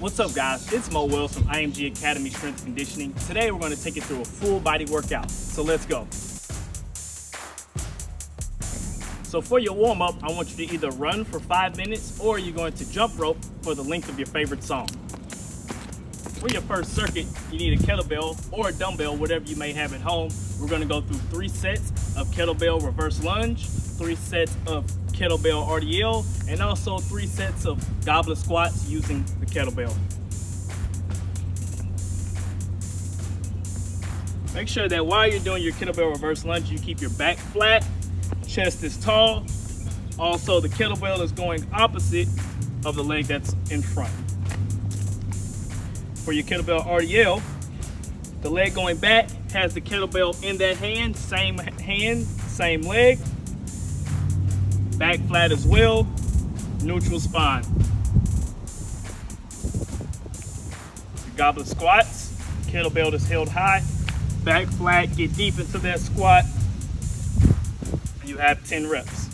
What's up guys, it's Mo Wells from IMG Academy Strength Conditioning. Today we're going to take you through a full body workout, so let's go. So for your warm up, I want you to either run for five minutes or you're going to jump rope for the length of your favorite song. For your first circuit, you need a kettlebell or a dumbbell, whatever you may have at home. We're gonna go through three sets of kettlebell reverse lunge, three sets of kettlebell RDL, and also three sets of goblet squats using the kettlebell. Make sure that while you're doing your kettlebell reverse lunge, you keep your back flat, chest is tall. Also, the kettlebell is going opposite of the leg that's in front. For your kettlebell RDL, the leg going back has the kettlebell in that hand, same hand, same leg, back flat as well, neutral spine. Goblet squats, kettlebell is held high, back flat, get deep into that squat. You have 10 reps.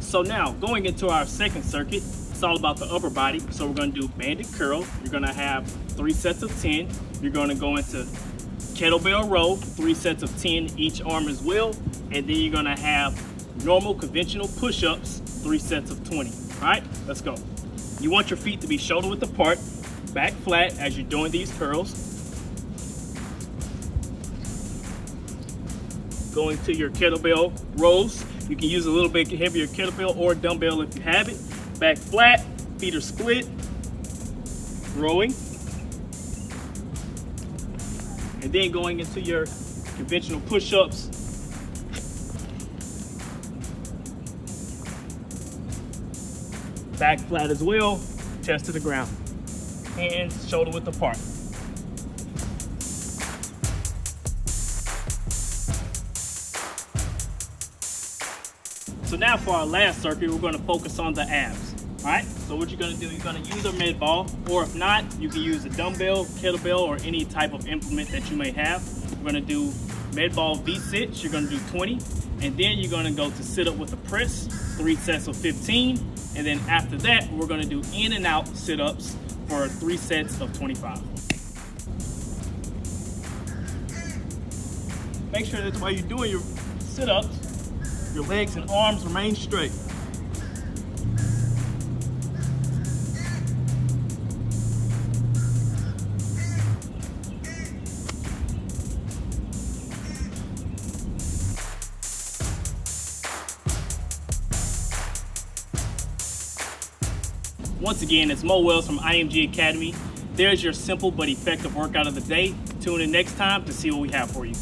So now, going into our second circuit, it's all about the upper body. So we're gonna do banded curl. You're gonna have three sets of 10. You're gonna go into kettlebell row, three sets of 10 each arm as well. And then you're gonna have normal conventional push-ups, three sets of 20. All right, let's go. You want your feet to be shoulder width apart, back flat as you're doing these curls. Going to your kettlebell rows. You can use a little bit heavier kettlebell or dumbbell if you have it back flat, feet are split, rowing. And then going into your conventional push-ups. Back flat as well, chest to the ground. Hands shoulder width apart. So now for our last circuit, we're gonna focus on the abs. All right, so what you're gonna do, you're gonna use a med ball, or if not, you can use a dumbbell, kettlebell, or any type of implement that you may have. We're gonna do med ball V-sits, you're gonna do 20, and then you're gonna go to sit up with a press, three sets of 15, and then after that, we're gonna do in and out sit-ups for three sets of 25. Make sure that while you're doing your sit-ups, your legs and arms remain straight. Once again, it's Mo Wells from IMG Academy. There's your simple but effective workout of the day. Tune in next time to see what we have for you.